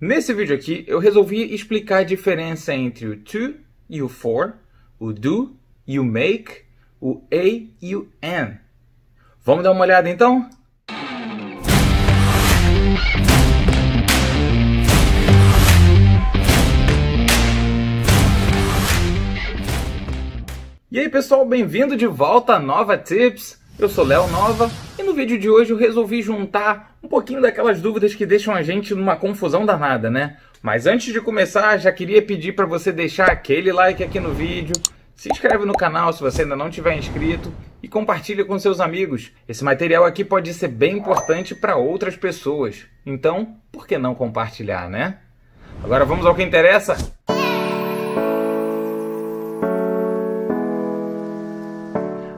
Nesse vídeo aqui, eu resolvi explicar a diferença entre o to e o for, o do e o make, o a e o an. Vamos dar uma olhada então? E aí pessoal, bem-vindo de volta a Nova Tips. Eu sou Léo Nova e no vídeo de hoje eu resolvi juntar um pouquinho daquelas dúvidas que deixam a gente numa confusão danada, né? Mas antes de começar, já queria pedir para você deixar aquele like aqui no vídeo, se inscreve no canal se você ainda não tiver inscrito e compartilha com seus amigos. Esse material aqui pode ser bem importante para outras pessoas. Então, por que não compartilhar, né? Agora vamos ao que interessa.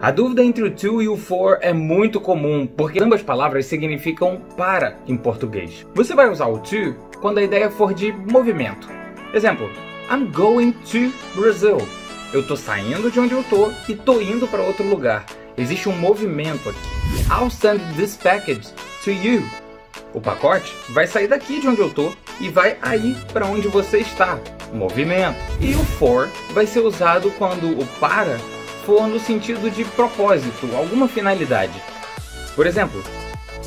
A dúvida entre o to e o for é muito comum, porque ambas palavras significam para em português. Você vai usar o to quando a ideia for de movimento. Exemplo: I'm going to Brazil. Eu tô saindo de onde eu tô e tô indo para outro lugar. Existe um movimento aqui. I'll send this package to you. O pacote vai sair daqui de onde eu tô e vai aí para onde você está. Movimento. E o for vai ser usado quando o para for no sentido de propósito, alguma finalidade. Por exemplo,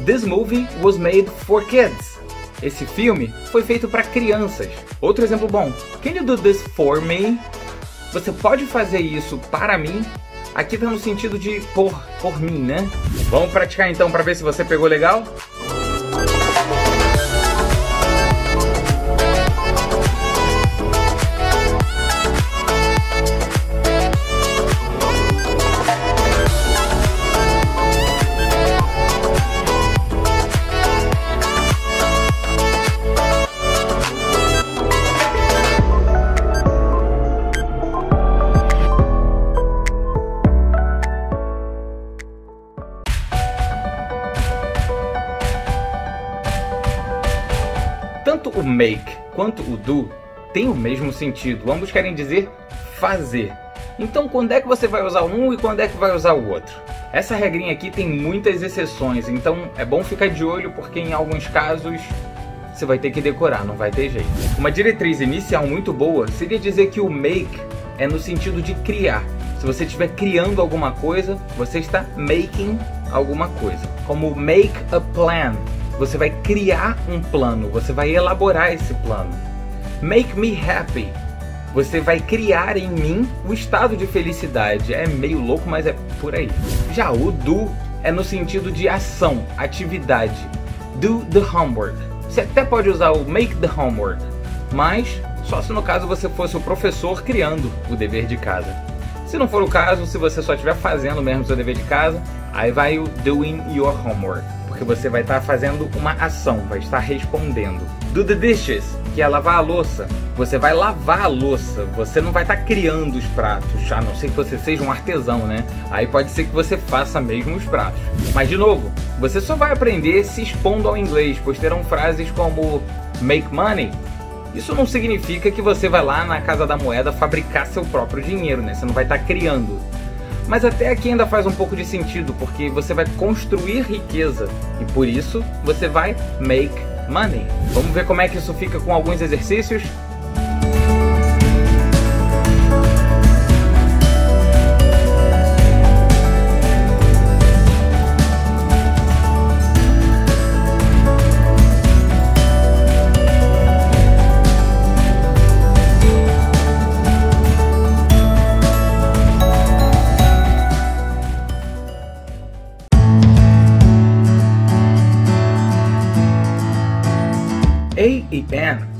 This movie was made for kids. Esse filme foi feito para crianças. Outro exemplo bom. Can you do this for me? Você pode fazer isso para mim? Aqui está no sentido de por, por mim, né? Vamos praticar então para ver se você pegou legal? Tanto o make quanto o do têm o mesmo sentido, ambos querem dizer fazer. Então, quando é que você vai usar um e quando é que vai usar o outro? Essa regrinha aqui tem muitas exceções, então é bom ficar de olho porque em alguns casos você vai ter que decorar, não vai ter jeito. Uma diretriz inicial muito boa seria dizer que o make é no sentido de criar. Se você estiver criando alguma coisa, você está making alguma coisa. Como make a plan, você vai criar um plano, você vai elaborar esse plano. Make me happy. Você vai criar em mim o estado de felicidade. É meio louco, mas é por aí. Já o do é no sentido de ação, atividade. Do the homework. Você até pode usar o make the homework, mas só se no caso você fosse o professor criando o dever de casa. Se não for o caso, se você só estiver fazendo mesmo seu dever de casa, aí vai o doing your homework porque você vai estar fazendo uma ação, vai estar respondendo. Do the dishes, que é lavar a louça. Você vai lavar a louça, você não vai estar criando os pratos, a não ser que você seja um artesão, né? Aí pode ser que você faça mesmo os pratos. Mas de novo, você só vai aprender se expondo ao inglês, pois terão frases como make money. Isso não significa que você vai lá na Casa da Moeda fabricar seu próprio dinheiro, né? Você não vai estar criando. Mas até aqui ainda faz um pouco de sentido, porque você vai construir riqueza e por isso você vai make money. Vamos ver como é que isso fica com alguns exercícios?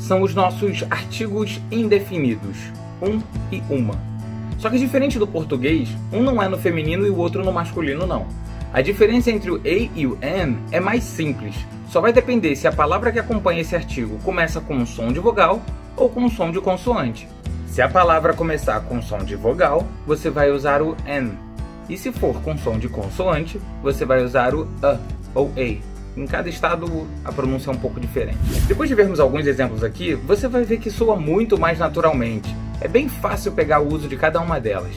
São os nossos artigos indefinidos, um e uma. Só que diferente do português, um não é no feminino e o outro no masculino não. A diferença entre o a e o an é mais simples. Só vai depender se a palavra que acompanha esse artigo começa com um som de vogal ou com um som de consoante. Se a palavra começar com som de vogal, você vai usar o an. E se for com som de consoante, você vai usar o a ou a. Em cada estado a pronúncia é um pouco diferente. Depois de vermos alguns exemplos aqui, você vai ver que soa muito mais naturalmente. É bem fácil pegar o uso de cada uma delas.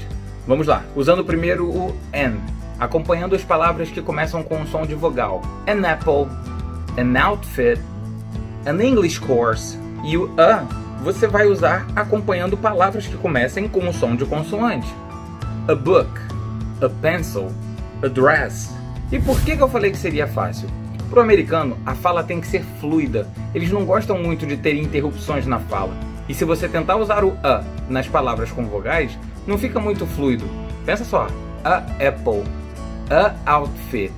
Vamos lá, usando primeiro o N, acompanhando as palavras que começam com um som de vogal. An apple, an outfit, an English course, E o a você vai usar acompanhando palavras que comecem com o som de consoante. A book, a pencil, a dress. E por que eu falei que seria fácil? Para o americano, a fala tem que ser fluida. Eles não gostam muito de ter interrupções na fala. E se você tentar usar o a nas palavras com vogais, não fica muito fluido. Pensa só: a apple, a outfit,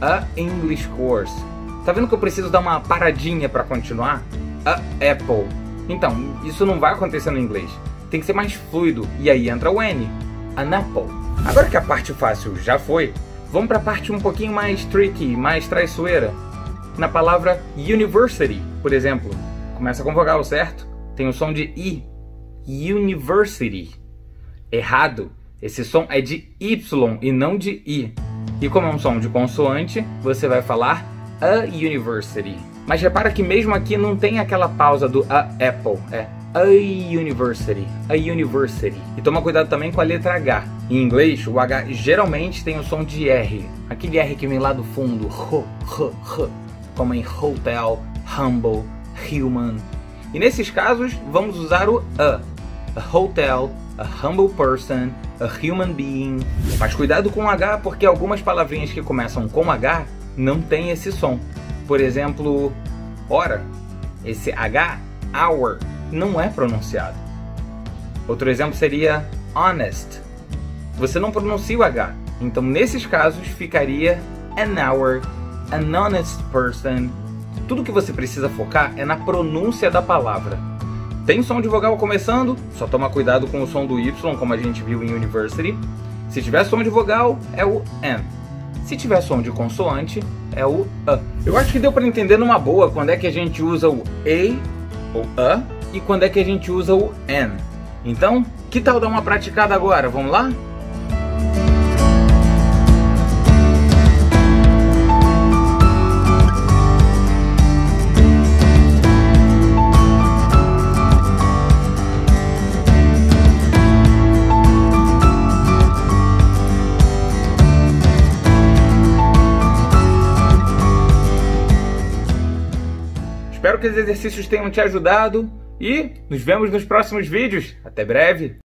a English course. Tá vendo que eu preciso dar uma paradinha para continuar? A apple. Então, isso não vai acontecer no inglês. Tem que ser mais fluido. E aí entra o N. An apple. Agora que a parte fácil já foi, vamos para a parte um pouquinho mais tricky, mais traiçoeira. Na palavra university, por exemplo. Começa com vogal, certo? Tem o som de I. University. Errado. Esse som é de Y e não de I. E como é um som de consoante, você vai falar a university. Mas repara que mesmo aqui não tem aquela pausa do a Apple, é a university, a university. E toma cuidado também com a letra H. Em inglês, o H geralmente tem o som de R, aquele R que vem lá do fundo, como em hotel, humble, human. E nesses casos, vamos usar o a, a hotel, a humble person, a human being. Mas cuidado com o H, porque algumas palavrinhas que começam com H não tem esse som. Por exemplo, hora. Esse H, hour, não é pronunciado. Outro exemplo seria honest. Você não pronuncia o H. Então, nesses casos, ficaria an hour, an honest person. Tudo que você precisa focar é na pronúncia da palavra. Tem som de vogal começando, só toma cuidado com o som do Y, como a gente viu em University. Se tiver som de vogal, é o N. Se tiver som de consoante, é o A. Eu acho que deu para entender numa boa quando é que a gente usa o A, ou A, e quando é que a gente usa o N. Então, que tal dar uma praticada agora? Vamos lá? Espero que os exercícios tenham te ajudado e nos vemos nos próximos vídeos. Até breve!